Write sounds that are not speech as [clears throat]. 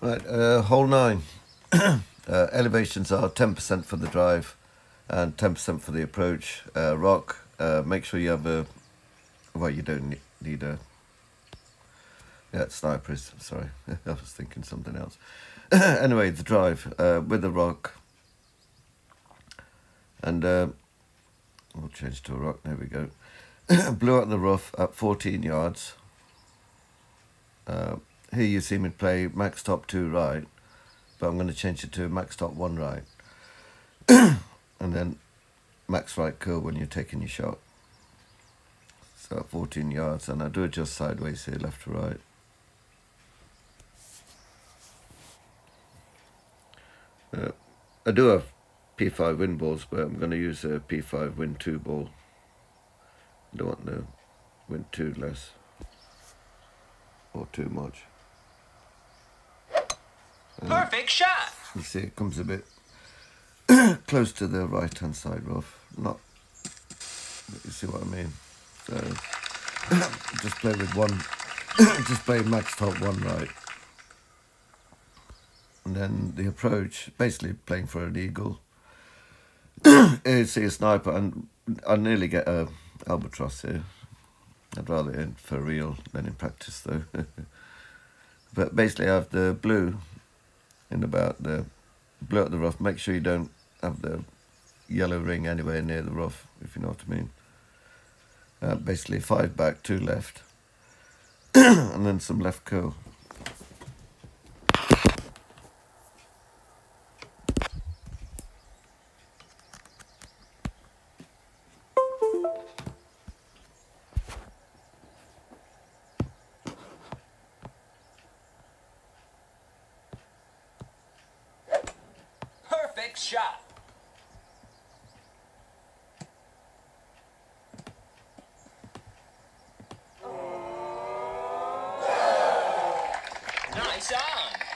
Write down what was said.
Right, uh, hole nine. [clears throat] uh, elevations are 10% for the drive and 10% for the approach. Uh, rock, uh, make sure you have a, well, you don't need a, yeah, snipers, sorry, [laughs] I was thinking something else. [clears throat] anyway, the drive uh, with the rock, and uh, we'll change to a rock, there we go. [clears throat] Blew out the rough at 14 yards. Here you see me play max top 2 right, but I'm going to change it to max top 1 right. [clears throat] and then max right curl when you're taking your shot. So 14 yards, and I do it just sideways here, left to right. Uh, I do have P5 wind balls, but I'm going to use a P5 wind 2 ball. I don't want the wind too less or too much. Perfect shot. You see, it comes a bit [clears throat] close to the right hand side rough. Not, you see what I mean? So, [clears throat] just play with one, [clears throat] just play max top one right. And then the approach, basically playing for an eagle. see a sniper, and I nearly get a albatross here. I'd rather in for real than in practice though. [laughs] but basically I have the blue in about the blue at the rough. Make sure you don't have the yellow ring anywhere near the rough, if you know what I mean. Uh, basically five back, two left, [clears throat] and then some left curl. Perfect shot. Nice on.